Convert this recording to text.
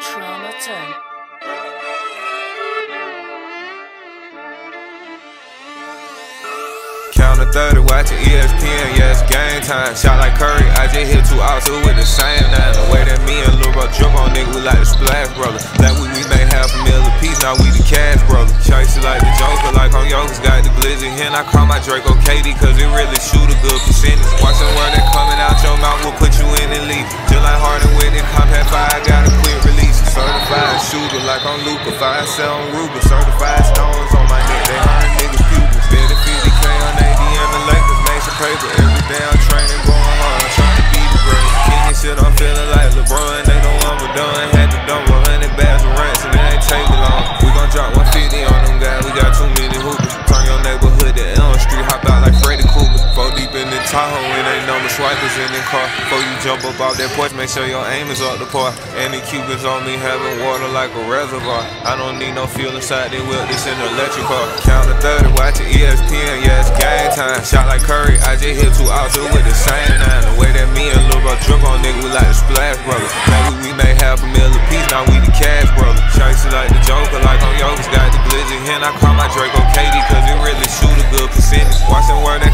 production. Count to 30, watching ESPN, it's game time. Shot like Curry, I just hit two outs with the same nine. The way that me and Lil Bro drip on nigga, we like the splash brothers. That week we made half a meal apiece, now we the cash brothers. Chasey like the Joker, like on Yoga's got the glizzy. And I call my Draco KD, cause it really shoot a good percentage. Watch the word that coming out like on sell on Ruger. Certified stones on my neck, they hurt niggas pupils. Better 50k on AD and the Lakers, make some paper. Every day I'm training, going hard, I'm trying to be the great. Kicking shit, I'm feeling like LeBron, they know I'm done. Had to dump 100 bags of rents, and it ain't take me long. We gon' drop 150 car. Before you jump up off that porch, make sure your aim is up the par. Any Cubans on me having water like a reservoir. I don't need no fuel inside they whip, this an electric car. Count to 30, watch the ESPN, yeah, it's game time. Shot like Curry, I just hit two outs with the same nine. The way that me and Lil Bro drip on nigga, we like the Splash Brothers. Now we, may have half a million apiece, now we the Cash Brothers. Chasey like the Joker, like on Yoga's got the blizzard. hand. I call my Draco KD, cause it really shoot a good percentage. Watching they